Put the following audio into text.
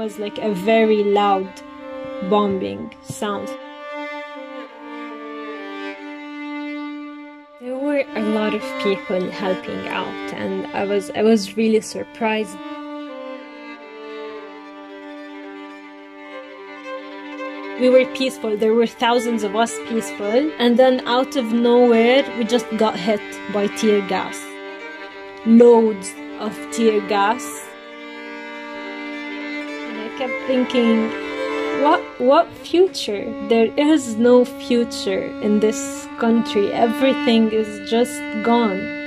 Was like a very loud bombing sound. There were a lot of people helping out and I was I was really surprised. We were peaceful. There were thousands of us peaceful and then out of nowhere we just got hit by tear gas. Loads of tear gas. Kept thinking what what future? There is no future in this country. Everything is just gone